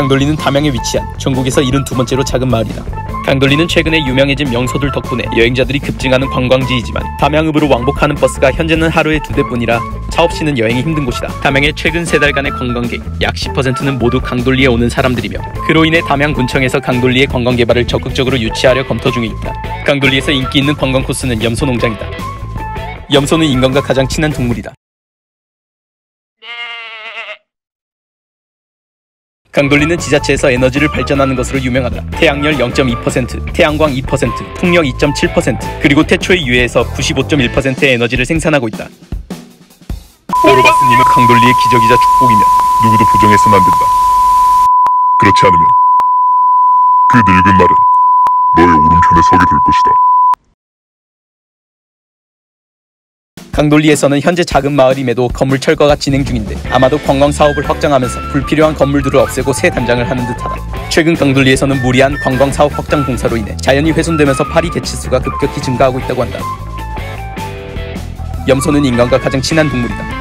강돌리는 담양에 위치한 전국에서 72번째로 작은 마을이다. 강돌리는 최근에 유명해진 명소들 덕분에 여행자들이 급증하는 관광지이지만 담양읍으로 왕복하는 버스가 현재는 하루에 두 대뿐이라 차 없이는 여행이 힘든 곳이다. 담양의 최근 세 달간의 관광객 약 10%는 모두 강돌리에 오는 사람들이며 그로 인해 담양군청에서 강돌리의 관광 개발을 적극적으로 유치하려 검토 중에 있다. 강돌리에서 인기 있는 관광 코스는 염소 농장이다. 염소는 인간과 가장 친한 동물이다. 강돌리는 지자체에서 에너지를 발전하는 것으로 유명하다. 태양열 0.2%, 태양광 2%, 풍력 2.7%, 그리고 태초의 유해에서 95.1%의 에너지를 생산하고 있다. 오로바스님은 강돌리의 기적이자 축복이며 누구도 부정해서는 안 된다. 그렇지 않으면 그 늙은 말은 너의 오른편에 서게 될 것이다. 강돌리에서는 현재 작은 마을임에도 건물 철거가 진행 중인데 아마도 관광 사업을 확장하면서 불필요한 건물들을 없애고 새 단장을 하는 듯하다. 최근 강돌리에서는 무리한 관광 사업 확장 공사로 인해 자연이 훼손되면서 파리 개체수가 급격히 증가하고 있다고 한다. 염소는 인간과 가장 친한 동물이다.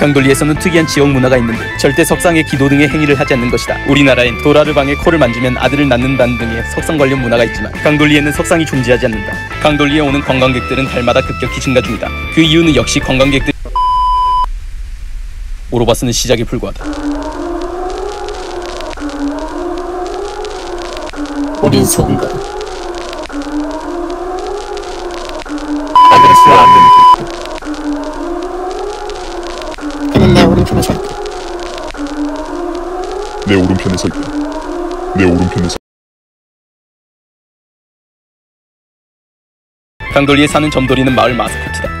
강돌리에서는 특이한 지역 문화가 있는데 절대 석상에 기도 등의 행위를 하지 않는 것이다. 우리나라엔 도라를 방에 코를 만지면 아들을 낳는다는 등의 석상 관련 문화가 있지만 강돌리에는 석상이 존재하지 않는다. 강돌리에 오는 관광객들은 달마다 급격히 증가 중이다. 그 이유는 역시 관광객들 오로바스는 시작에 불과하다. 우린 속은 거다. 아들수와 안 되는 오른편에 서 있다. 내 오른편에 서 있다. 내 오른편에 서 강돌리에 사는 점돌이는 마을 마스코트다.